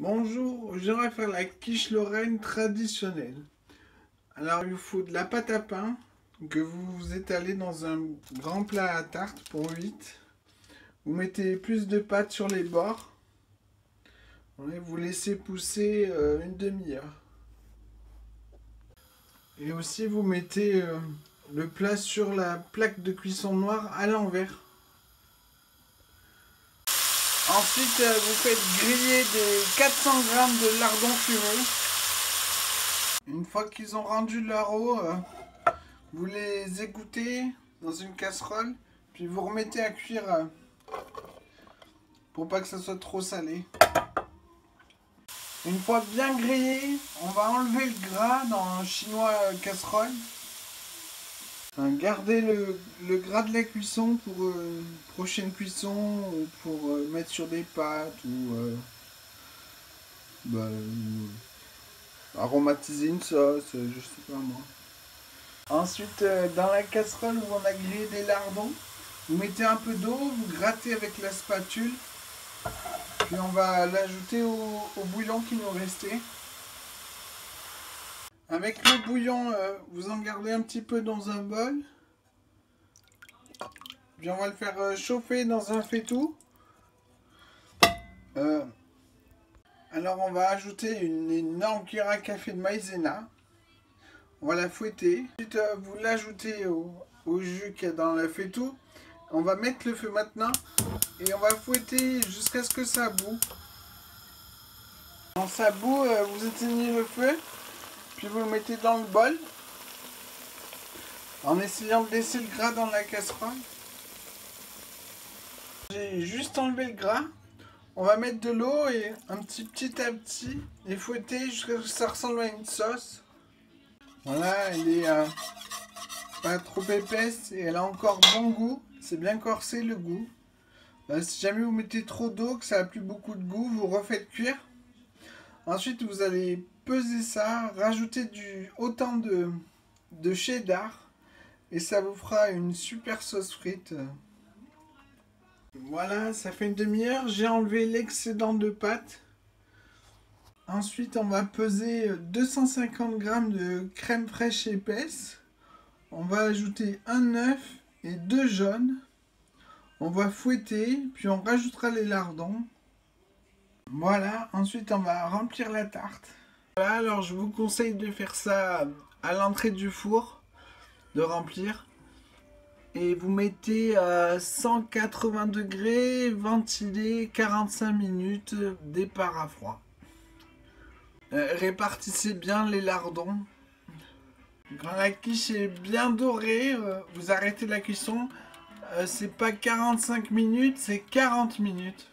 Bonjour, j'aimerais faire la quiche lorraine traditionnelle. Alors il vous faut de la pâte à pain que vous étalez dans un grand plat à tarte pour 8. Vous mettez plus de pâte sur les bords. Vous laissez pousser euh, une demi-heure. Et aussi vous mettez euh, le plat sur la plaque de cuisson noire à l'envers. Ensuite, euh, vous faites griller des 400 g de lardons fumés. Une fois qu'ils ont rendu leur eau, euh, vous les égouttez dans une casserole, puis vous remettez à cuire euh, pour pas que ça soit trop salé. Une fois bien grillé, on va enlever le gras dans un chinois casserole. Gardez le, gras de la cuisson pour euh, prochaine cuisson ou pour euh, mettre sur des pâtes ou euh, bah, aromatiser une sauce, je sais pas moi. Ensuite, dans la casserole où on a grillé des lardons, vous mettez un peu d'eau, vous grattez avec la spatule, puis on va l'ajouter au, au bouillon qui nous restait. Avec le bouillon, euh, vous en gardez un petit peu dans un bol. Puis on va le faire euh, chauffer dans un faitout. Euh, alors on va ajouter une énorme cuillère à café de maïzena. On va la fouetter. Ensuite vous l'ajoutez au, jus qu'il y a dans le faitout. On va mettre le feu maintenant et on va fouetter jusqu'à ce que ça boue. Quand ça boue, vous éteignez le feu. Puis vous le mettez dans le bol. En essayant de laisser le gras dans la casserole. J'ai juste enlevé le gras. On va mettre de l'eau et un petit petit à petit et fouetter jusqu'à ce que ça ressemble à une sauce. Voilà, elle est euh, pas trop épaisse et elle a encore bon goût. C'est bien corsé le goût. Euh, si jamais vous mettez trop d'eau, que ça a plus beaucoup de goût, vous refaites cuire. Ensuite, vous allez peser ça, rajouter du, autant de, de cheddar et ça vous fera une super sauce frite. Voilà, ça fait une demi-heure. J'ai enlevé l'excédent de pâte. Ensuite, on va peser 250 g de crème fraîche épaisse. On va ajouter un œuf et deux jaunes. On va fouetter, puis on rajoutera les lardons. Voilà, ensuite on va remplir la tarte. Alors je vous conseille de faire ça à l'entrée du four, de remplir. Et vous mettez à 180 degrés, ventilé 45 minutes, départ à froid. Euh, répartissez bien les lardons. Quand la quiche est bien dorée, euh, vous arrêtez la cuisson. Euh, c'est pas 45 minutes, c'est 40 minutes.